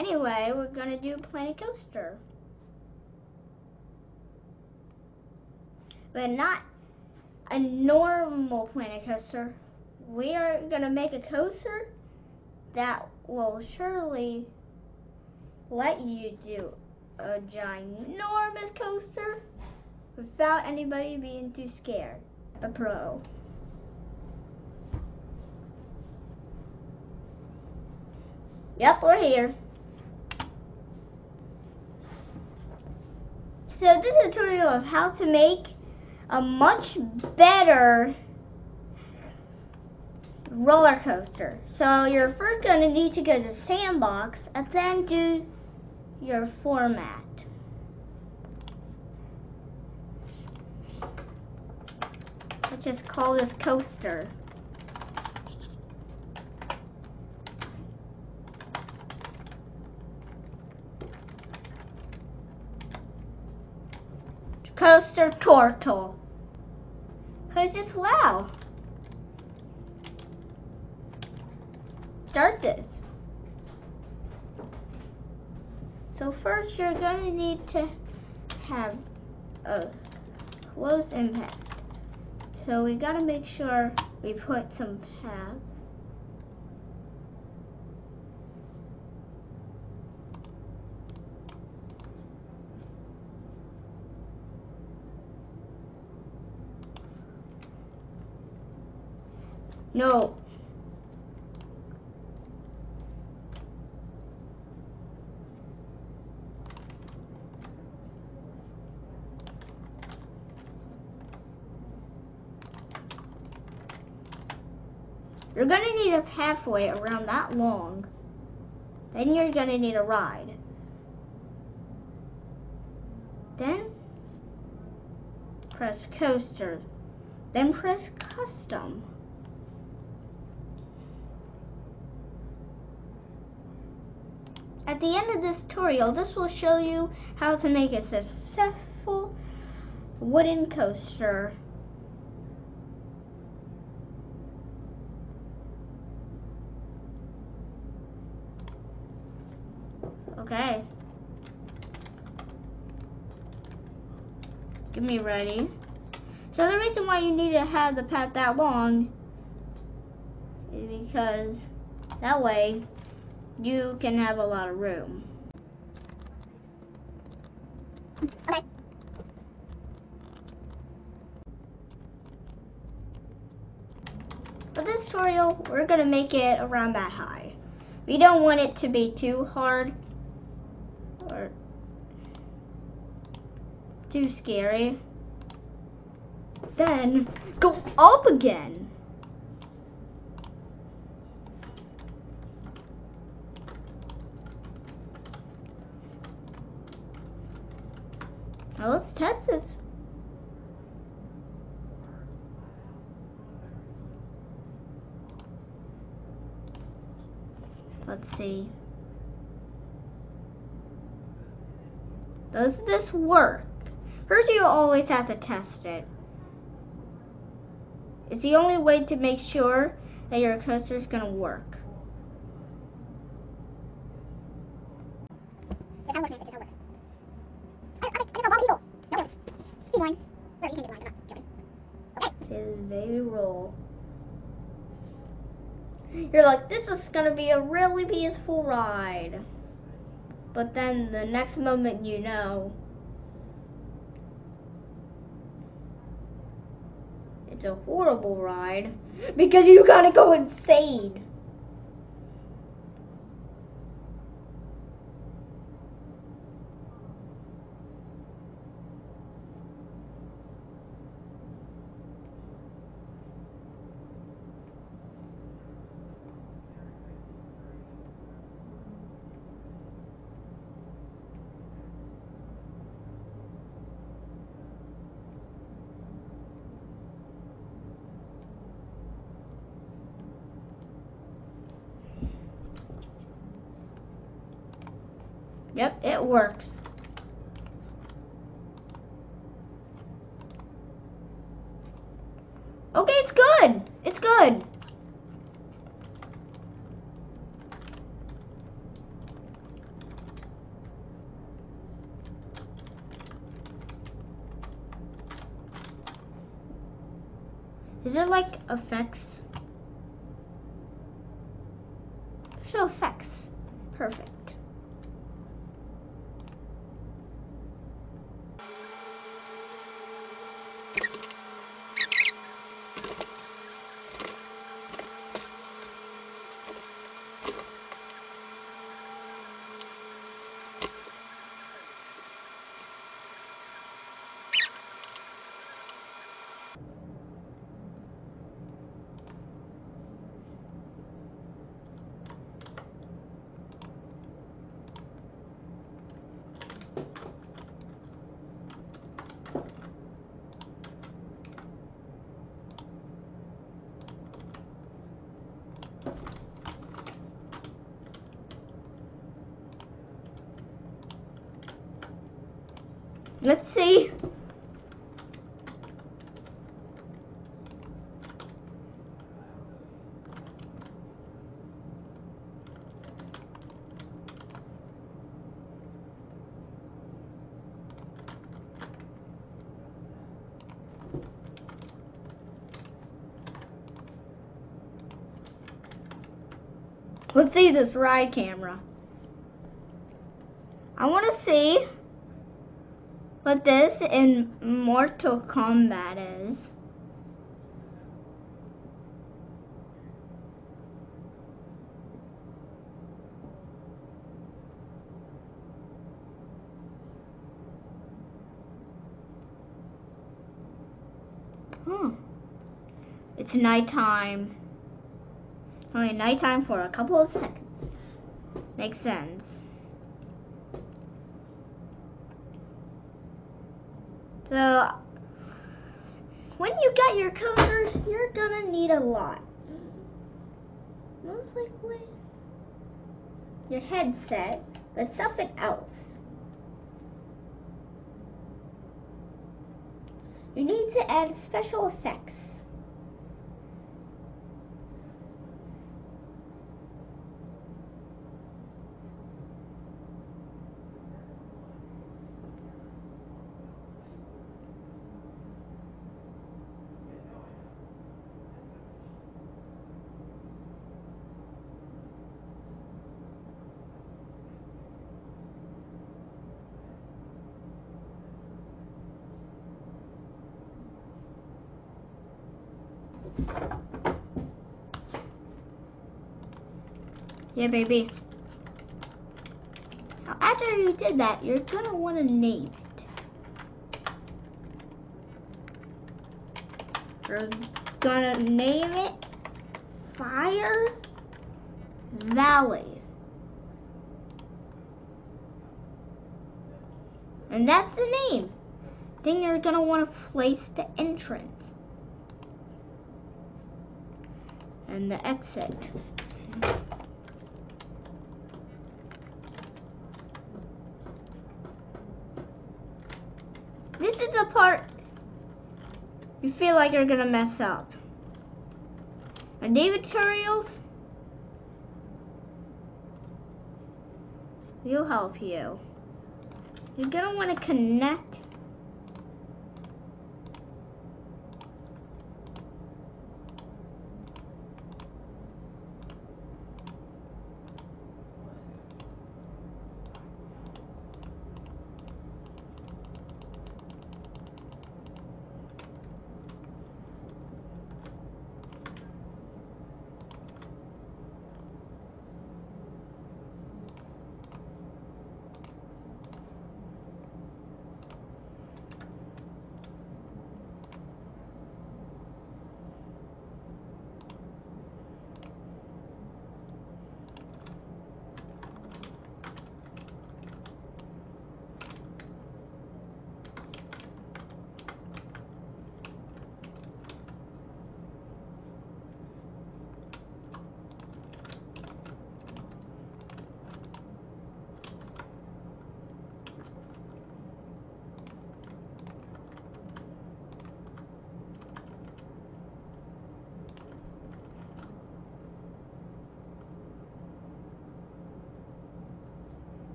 Anyway, we're gonna do a Planet Coaster. But not a normal Planet Coaster. We are gonna make a coaster that will surely let you do a ginormous coaster without anybody being too scared. A pro. Yep, we're here. So this is a tutorial of how to make a much better roller coaster. So you're first going to need to go to Sandbox and then do your format. Let's just call this coaster. Coaster Turtle. Cause just wow. Start this. So first you're going to need to have a close impact. So we got to make sure we put some path. No. You're going to need a pathway around that long. Then you're going to need a ride. Then press coaster. Then press custom. At the end of this tutorial, this will show you how to make a successful wooden coaster. Okay. Get me ready. So the reason why you need to have the path that long is because that way you can have a lot of room. Okay. For this tutorial, we're going to make it around that high. We don't want it to be too hard or too scary. Then go up again. Now let's test this. Let's see. Does this work? First, you always have to test it. It's the only way to make sure that your coaster is going to work. Just how it works, man. It's just how it works. I, I, I just saw bald eagle. No wheels. See mine. Whatever, you can get mine. I'm not joking. Okay. This is baby roll. You're like, this is gonna be a really peaceful ride. But then the next moment you know, it's a horrible ride because you gotta go insane. Yep, it works. Okay, it's good. It's good. Is there like effects Let's see. Let's see this ride camera. I want to see what this in Mortal Kombat is. Hmm. It's nighttime. Only nighttime for a couple of seconds. Makes sense. So, when you get your coaster, you're gonna need a lot. Most likely, your headset, but something else. You need to add special effects. Yeah, baby. Now, after you did that, you're gonna want to name it. We're gonna name it Fire Valley. And that's the name. Then you're gonna want to place the entrance and the exit. This is the part you feel like you're gonna mess up. And David Tutorials will help you. You're gonna want to connect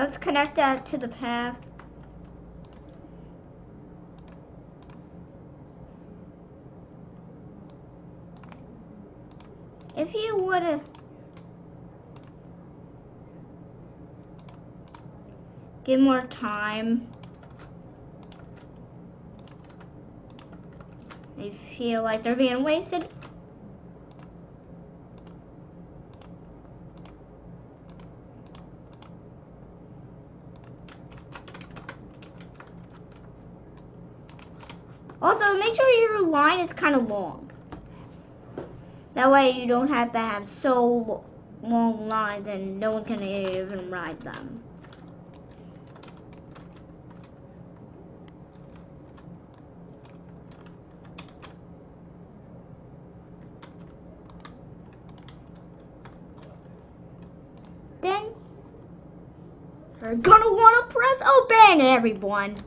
Let's connect that to the path. If you wanna give more time, I feel like they're being wasted. Also, make sure your line is kind of long. That way you don't have to have so long lines and no one can even ride them. Then you're gonna want to press open, everyone.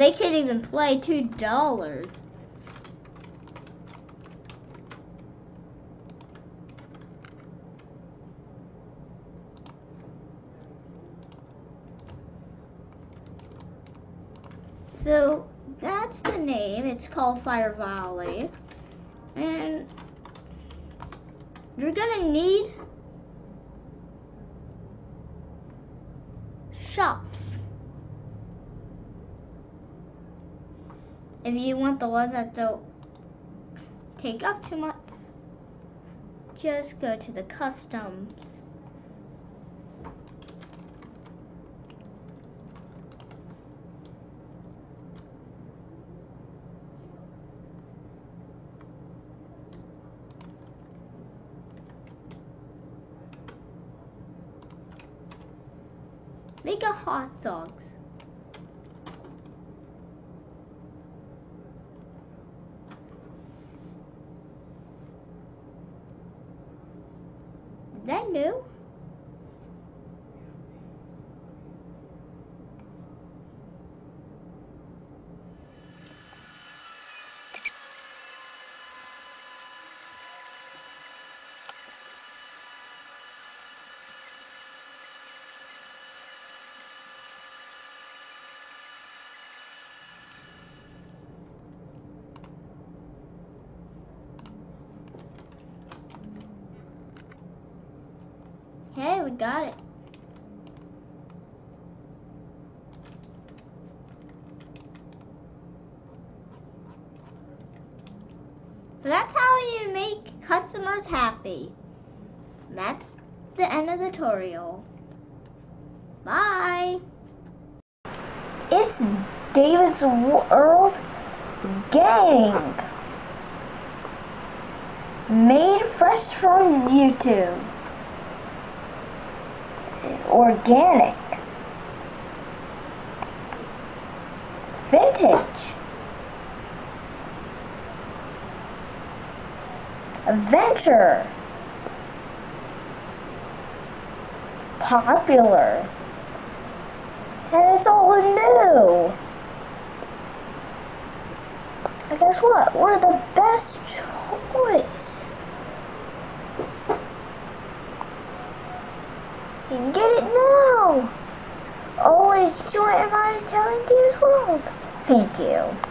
They can't even play two dollars. So that's the name. It's called Fire Valley. And you're gonna need shops. If you want the ones that don't take up too much, just go to the customs. Make a hot dogs. Is that new? Hey, we got it. That's how you make customers happy. That's the end of the tutorial. Bye. It's David's World Gang. Made fresh from YouTube organic, vintage, adventure, popular, and it's all new. And guess what? We're the best choice. You can get it now. Always join my telling Dave's world. Thank you.